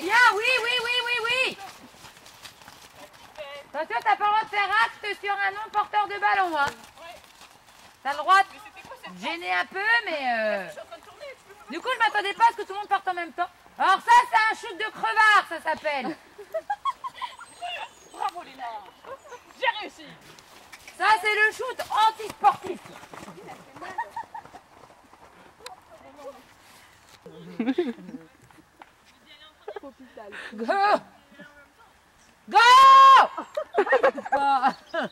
bien, oui, oui, oui, oui, oui. Attention, t'as pas le droit de faire acte sur un non-porteur de ballon. Hein. T'as le droit de gêner un peu, mais... Euh, du coup, je m'attendais pas à ce que tout le monde parte en même temps. Alors ça, c'est un shoot de crevard, ça s'appelle. Bravo, Léna. J'ai réussi. Ça, c'est le shoot anti-sportif. Go Go.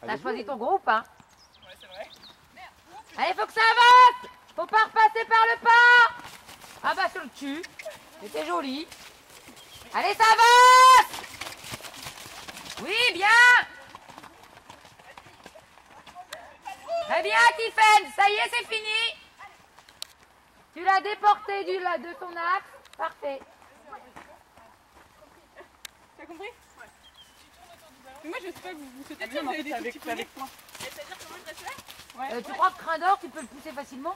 T'as choisi ton groupe, hein? Ouais, c'est vrai. Allez, faut que ça avance Faut pas repasser par le pas Ah bah sur le cul. C'était joli. Allez, ça avance Oui, bien Très bien, Tiffen Ça y est, c'est fini Tu l'as déporté du, là, de ton axe. Parfait. T'as compris Ouais. Mais moi, je sais pas que vous vous souhaitez bien marcher avec, avec moi. C'est-à-dire comment je reste là Ouais. Euh, tu crois que Crin d'Or, tu peux le pousser facilement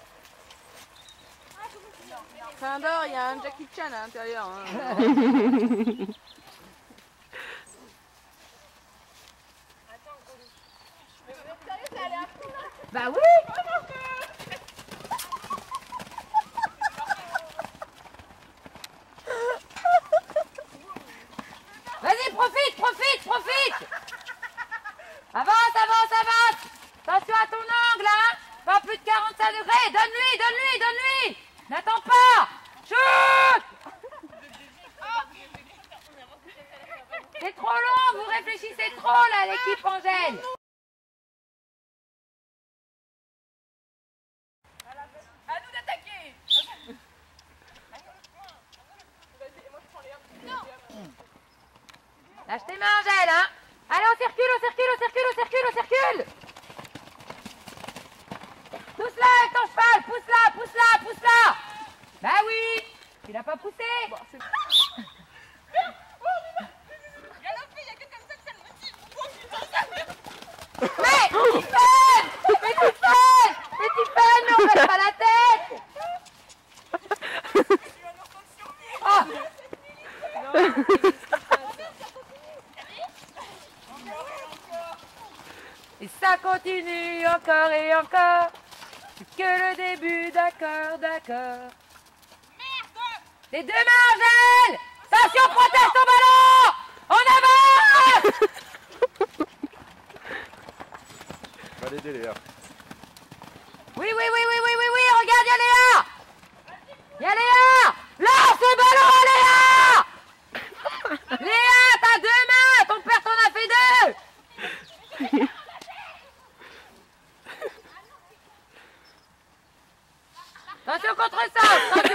Fin d'or, il y a un Jackie Chan à l'intérieur. hein. Bah oui Vas-y, profite, profite, profite Avance, avance, avance Attention à ton angle, hein Pas plus de 45 degrés Donne-lui, donne-lui, donne-lui N'attends pas Chut C'est trop long, vous réfléchissez trop là, l'équipe Angèle. À nous d'attaquer. Lâche tes mains, Angèle, hein. Allez, on circule, on circule, on circule, on circule, on circule. Pousse-la avec ton cheval, pousse-la, pousse-la, pousse-la Bah oui Tu l'as pas poussé il y a que comme ça que ça me motive. Oh putain, ça Mais Tiffen Mais Tiffen Mais Tiffen, mais on baisse pas la tête Oh Et ça continue encore et encore C'est que le début, d'accord, d'accord Les deux mains, Angèle Attention, protège ton ballon On avance Va l'aider Léa. Oui, oui, oui, oui, oui, oui, oui, regarde, y'a Léa Y'a Léa Lance le ballon à Léa Léa, t'as deux mains Ton père t'en a fait deux Attention contre ça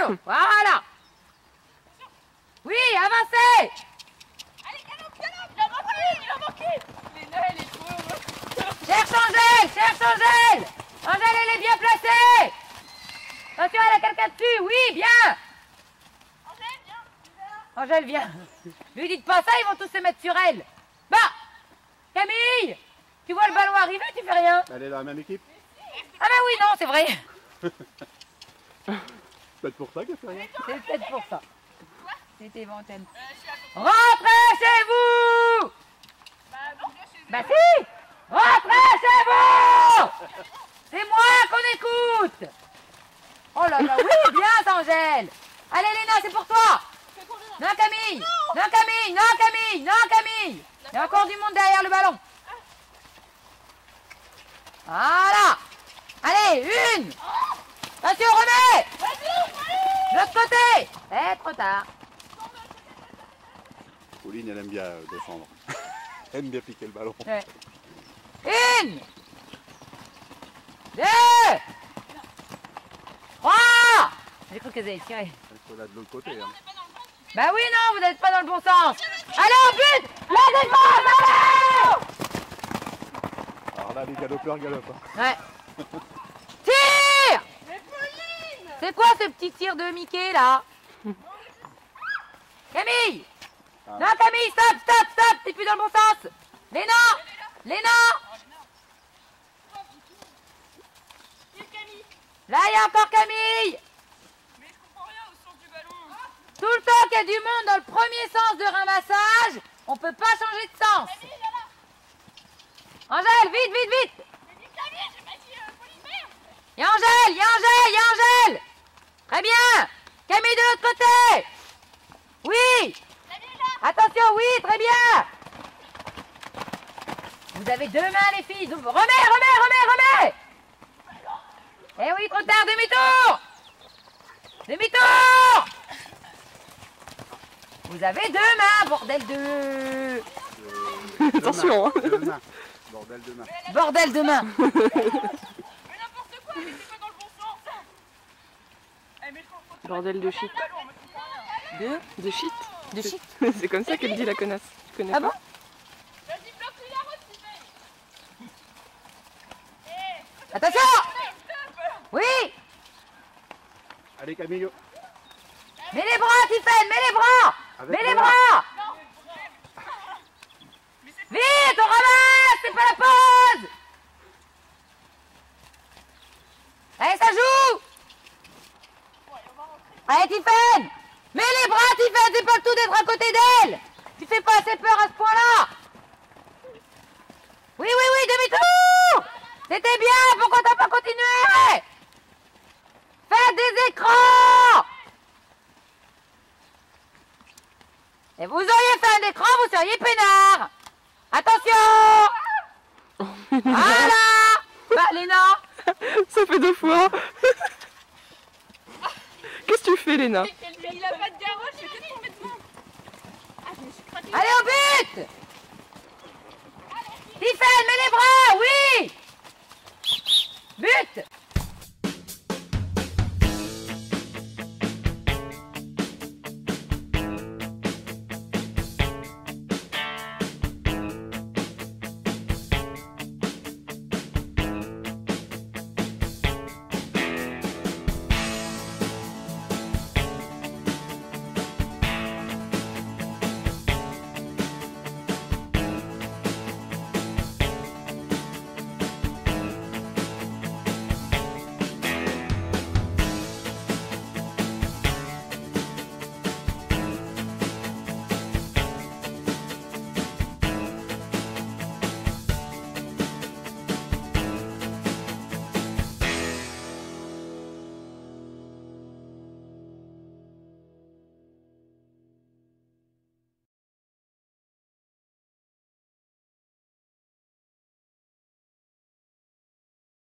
Attention Voilà Oui, avancez Allez, galope, galope Il a manqué, il a manqué Léna, elle est trop heureuse. Cherche Angèle Cherche Angèle Angèle, elle est bien placée Attention, elle a quelqu'un dessus Oui, bien Angèle, viens Angèle, viens. Lui dites pas ça, ils vont tous se mettre sur elle. Bah Camille Tu vois le ballon arriver, tu fais rien. Elle est dans la même équipe? Ah bah oui, non, c'est vrai. C'est peut-être pour ça qu'elle fait rien. C'est peut-être pour ça. C'était éventuel. Rentrez chez vous Bah. Bah si. Rentrez chez vous. C'est moi qu'on écoute. Oh là là, oui, bien Angèle. Allez Léna, c'est pour toi. Non Camille. Non. Camille. Non Camille. Non Camille. Il y a encore du monde derrière le ballon. Voilà. Allez, une Attention, remets De l'autre côté Eh, trop tard. Pauline, elle aime bien euh, défendre. elle aime bien piquer le ballon. Ouais. Une Deux Trois J'ai cru qu'elles avaient tiré. Elle faut là de l'autre côté. Hein. Bah oui, non, vous n'êtes pas dans le bon sens. Allez, au but La défense, allez Alors là, les galopeurs galopent. hein. Ouais. C'est quoi ce petit tir de Mickey, là Camille Ah. Non, Camille, stop, stop, stop T'es plus dans le bon sens Léna Léna Là, il y a encore Camille Mais je comprends rien au sens du ballon. Tout le temps qu'il y a du monde dans le premier sens de ramassage, On peut pas changer de sens. Angèle, vite, vite, vite. Il y a Angèle, il y a Angèle, il y a Angèle. Très bien. Camille de l'autre côté. Oui. Attention, oui, très bien. Vous avez deux mains, les filles. Remets, remets, remets, remets. Eh oui, trop tard, demi-tour. Demi-tour. Vous avez deux mains, bordel de... Attention. hein. Bordel de main. Bordel de main. Mais n'importe quoi, mais c'est pas dans le bon sens. Eh, mais je comprends pas. Bordel de shit. De De shit De shit. C'est comme ça qu'elle dit la connasse. Tu connais Ah pas bon Vas-y, bloque-lui la route, Sylvain. Attention Oui Allez Camille. Mets les bras, Tiffen, mets les bras Avec Mets les les bras Vite, on ramasse C'est pas la pause Allez, ça joue Allez, Tiffen Mets les bras, Tiffen, c'est pas le tout d'être à côté d'elle Tu fais pas assez peur à ce point-là Oui, oui, oui, demi-tour C'était bien, pourquoi t'as pas continué Faites des écrans Et vous auriez fait un écran, vous seriez peinard Attention Voilà Bah, Léna Ça fait deux fois. Qu'est-ce que tu fais, Léna? Mais il a pas de garroche, je vais devant? Ah, je me suis craqué. Allez au but Tiffen, mets les bras, oui